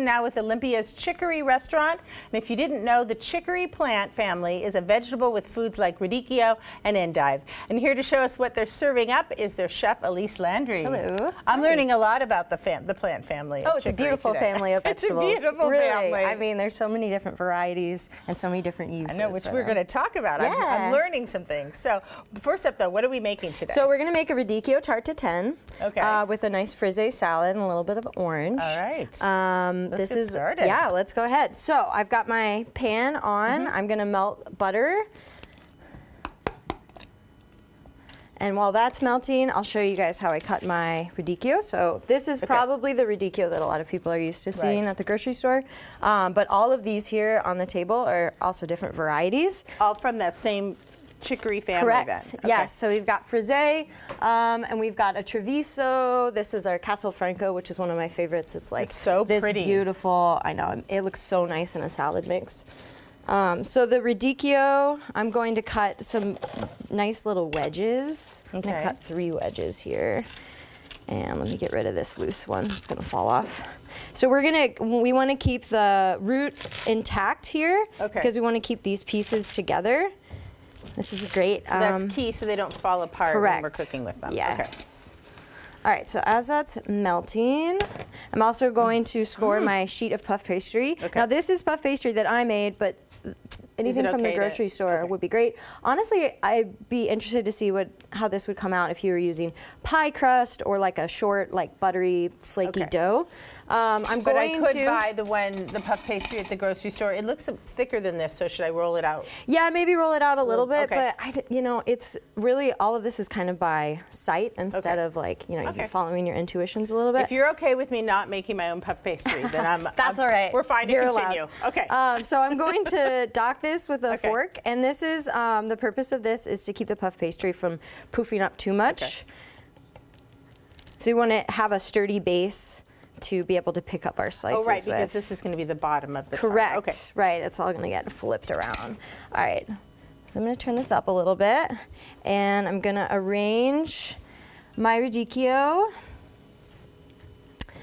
Now with Olympia's Chicory Restaurant. And if you didn't know, the chicory plant family is a vegetable with foods like radicchio and endive. And here to show us what they're serving up is their chef, Elise Landry. Hello. I'm Hi. learning a lot about the, fam the plant family. Oh, it's a beautiful today. family of vegetables. it's a beautiful really. family. I mean, there's so many different varieties and so many different uses. I know, which we're going to talk about. I'm, I'm learning some things. So first up, though, what are we making today? So we're going to make a radicchio tarte Tatin Okay. uh, with a nice frisee salad and a little bit of orange. All right. Um, This is started. yeah. Let's go ahead. So I've got my pan on. Mm-hmm. I'm going to melt butter. And while that's melting, I'll show you guys how I cut my radicchio. So this is probably the radicchio that a lot of people are used to seeing Right. at the grocery store. Um, but all of these here on the table are also different varieties. All from that same chicory family Correct. then. Okay. Yes. So we've got frisee, um, and we've got a Treviso. This is our Castelfranco, which is one of my favorites. It's like It's so this pretty. beautiful. I know it looks so nice in a salad mix. Um, so the radicchio, I'm going to cut some nice little wedges. Okay. I'm gonna cut three wedges here. And let me get rid of this loose one. It's gonna fall off. So we're gonna, we wanna keep the root intact here. Okay. Because we wanna keep these pieces together. This is great. So that's um, key so they don't fall apart correct. when we're cooking with them. Okay. Yes. All right, so as that's melting, I'm also going to score my sheet of puff pastry. Mm. Okay. Now this is puff pastry that I made, but anything from okay the to- grocery store okay. would be great. Honestly, I'd be interested to see what how this would come out if you were using pie crust or like a short, like buttery, flaky Okay. dough. Um, I'm But I going could to buy the one, the puff pastry at the grocery store. It looks thicker than this, so should I roll it out? Yeah, maybe roll it out a little bit, but I, you know, it's really all of this is kind of by sight instead of like, you know, you're following your intuitions a little bit. If you're okay with me not making my own puff pastry, then I'm. That's I'm- all right. We're fine to You're continue. allowed. Okay. Um, so I'm going to dock this with a Okay. fork, and this is um, the purpose of this is to keep the puff pastry from poofing up too much. Okay. So we want to have a sturdy base to be able to pick up our slices oh, right, because with. this is going to be the bottom of the. Correct. Okay. Right. It's all going to get flipped around. All right. So I'm going to turn this up a little bit, and I'm going to arrange my radicchio.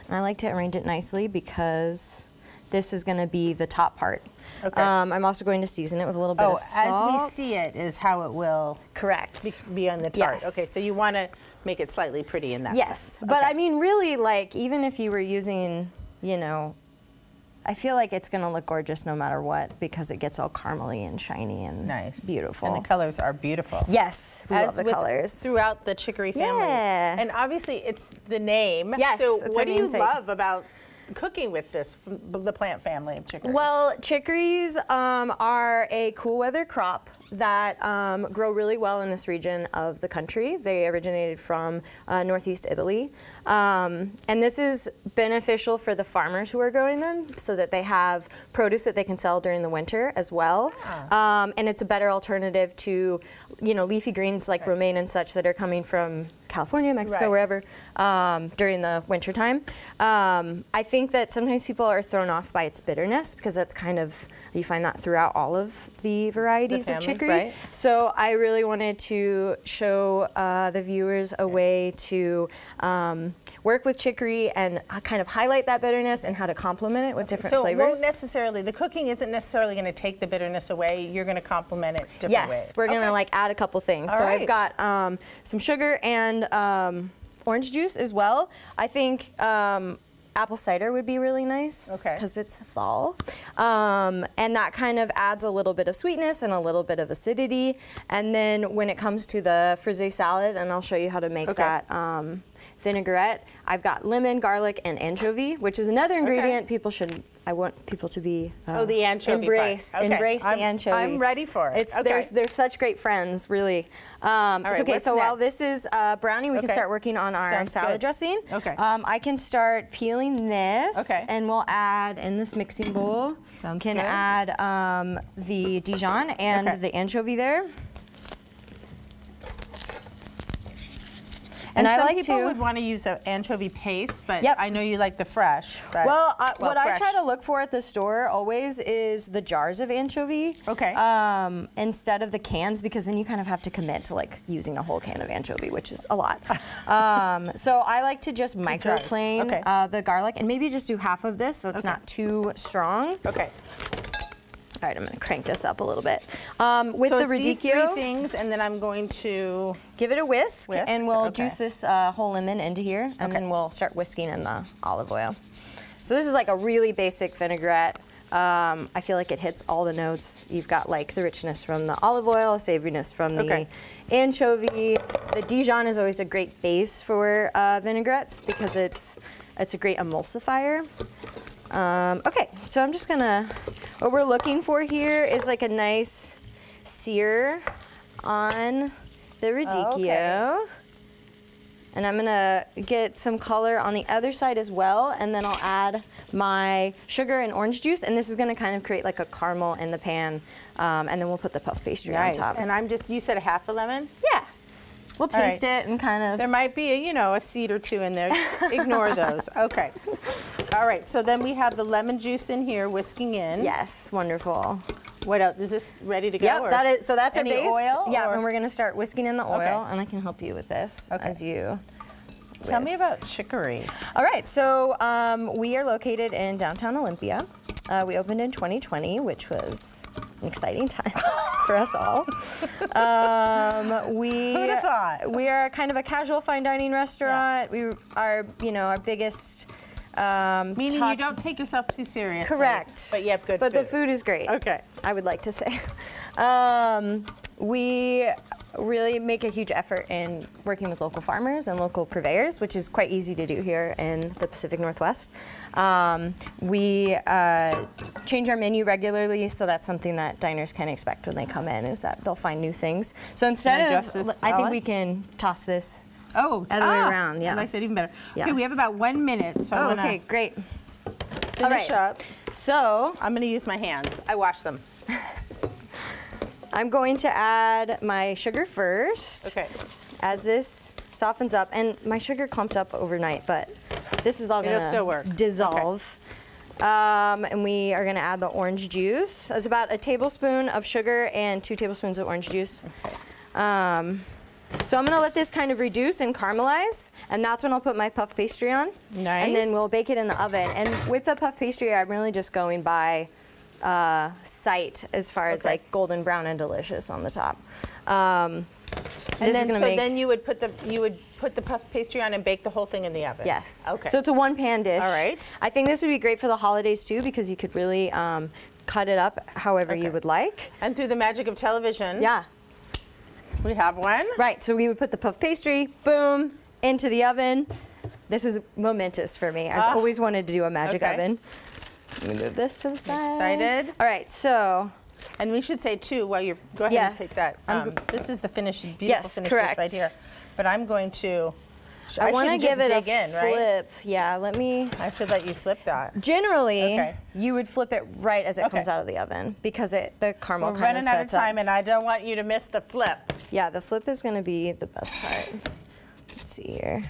I like to arrange it nicely because this is going to be the top part. Okay. Um, I'm also going to season it with a little bit Oh, of salt. as we see it is how it will Correct. be, be on the tart. Yes. Okay, so you want to make it slightly pretty in that. Yes, sense. but I mean, really, like even if you were using, you know, I feel like it's going to look gorgeous no matter what because it gets all caramely and shiny and nice, beautiful. and the colors are beautiful. yes, we As love the colors. throughout the chicory family. Yeah. And obviously, it's the name. Yes, So, what do you love about cooking with this, the plant family of chicory? Well, chicories um, are a cool weather crop that um, grow really well in this region of the country. They originated from uh, northeast Italy. Um, and this is beneficial for the farmers who are growing them so that they have produce that they can sell during the winter as well. Um, and it's a better alternative to, you know, leafy greens like romaine and such that are coming from California, Mexico, Right. wherever, um, during the winter time. Um, I think that sometimes people are thrown off by its bitterness because that's kind of, you find that throughout all of the varieties The of chicory. right. So I really wanted to show uh, the viewers a way to um, work with chicory and uh, kind of highlight that bitterness and how to complement it with different so flavors. won't necessarily, the cooking isn't necessarily going to take the bitterness away. You're going to complement it different yes, ways. we're gonna Okay. like add a couple things. All so right. I've got um, some sugar and um, orange juice as well. I think um, apple cider would be really nice Okay. because it's fall, um, and that kind of adds a little bit of sweetness and a little bit of acidity. And then when it comes to the frisee salad, and I'll show you how to make Okay. that. Um, vinaigrette. I've got lemon, garlic, and anchovy, which is another ingredient people should. I want people to be. uh, Oh, the anchovy part. Embrace, Okay. embrace I'm- the anchovy. I'm ready for it. It's Okay. there's they're such great friends, really. Um, All so, right, okay, what's so while this is uh, browning, we Okay. can start working on our Sounds salad good. dressing. Okay. Um, I can start peeling this. Okay. And we'll add in this mixing bowl. Sounds can good. add um, the Dijon and Okay. the anchovy there. And, I some like people to. would want to use an anchovy paste, but Yep. I know you like the fresh. Well, uh, what I try to look for at the store always is the jars of anchovy. Okay. Um, instead of the cans, because then you kind of have to commit to like using a whole can of anchovy, which is a lot. um, so I like to just microplane Okay. uh, the garlic and maybe just do half of this so it's Okay. not too strong. Okay. All right, I'm gonna crank this up a little bit. Um, with So the it's these radicchio, three things, and then I'm going to. give it a whisk, Whisk, and we'll okay. juice this uh, whole lemon into here, and Okay. then we'll start whisking in the olive oil. So this is like a really basic vinaigrette. Um, I feel like it hits all the notes. You've got like the richness from the olive oil, savoriness from the Okay. anchovy. The Dijon is always a great base for uh, vinaigrettes because it's it's a great emulsifier. Um, okay, so I'm just gonna. What we're looking for here is like a nice sear on the radicchio. okay. And I'm gonna get some color on the other side as well, and then I'll add my sugar and orange juice, and this is gonna kind of create like a caramel in the pan, um, and then we'll put the puff pastry Nice. on top. And I'm just. You said a half a lemon. yeah, we'll All right. taste it and kind of. There might be, a, you know, a seed or two in there. Ignore those. Okay. All right. So then we have the lemon juice in here, whisking in. Yes, wonderful. What else? Is this ready to go? Yep, that is so that's our base. oil. Yeah, or- and we're gonna start whisking in the oil, Okay. and I can help you with this Okay. as you. Tell me about chicory. All right, so um, we are located in downtown Olympia. Uh, we opened in 2020, which was an exciting time for us all. Um, we we are kind of a casual fine dining restaurant. We are, you know, our biggest. Um, Meaning you don't take yourself too seriously. Correct. But you have good But food. the food is great. Okay. I would like to say. Um, we really make a huge effort in working with local farmers and local purveyors, which is quite easy to do here in the Pacific Northwest. Um, we uh, change our menu regularly, so that's something that diners can expect when they come in, is that they'll find new things. So instead of, I think we can toss this. Oh, the Other way ah, around, I like that yes. even better. Okay, we have about one minute, so Oh, okay, great. finish all right. up. So I'm gonna use my hands. I wash them. I'm going to add my sugar first. Okay. as this softens up, and my sugar clumped up overnight, but this is all gonna dissolve. Um, and we are gonna add the orange juice. That's about a tablespoon of sugar and two tablespoons of orange juice. Um, so I'm gonna let this kind of reduce and caramelize, and that's when I'll put my puff pastry on. Nice. And then we'll bake it in the oven. And with the puff pastry, I'm really just going by uh, sight as far as like golden brown and delicious on the top. Um, And then, so make then you would put the you would put the puff pastry on and bake the whole thing in the oven. Yes. Okay. So it's a one pan dish. All right. I think this would be great for the holidays too because you could really um, cut it up however Okay. you would like. and through the magic of television, Yeah. we have one. Right. So we would put the puff pastry, boom, into the oven. This is momentous for me. I've Ah. always wanted to do a magic Okay. oven. Let me move this to the side. Excited? All right. So And we should say too, while you're go ahead Yes. and take that. Um, this is the finished, beautiful Yes, finished correct. right here. But I'm going to. sh- I, want to give it a in, right? flip. Yeah. Let me. I should let you flip that. Generally, Okay. you would flip it right as it Okay. comes out of the oven because it the caramel We're kind running of out of sets up. time, and I don't want you to miss the flip. Yeah, the flip is going to be the best part. Let's see here.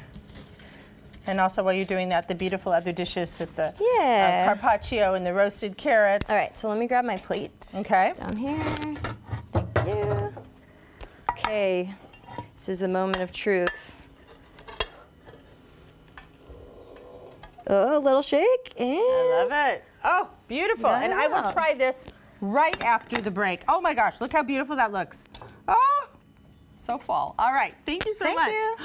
And also, while you're doing that, the beautiful other dishes with the Yeah. uh, carpaccio and the roasted carrots. All right, so let me grab my plate. Okay. Down here. Thank you. Okay, this is the moment of truth. Oh, a little shake. And I love it. Oh, beautiful. And I will try this right after the break. Oh my gosh, look how beautiful that looks. Oh, so fall. All right. Thank you so Thank much. you.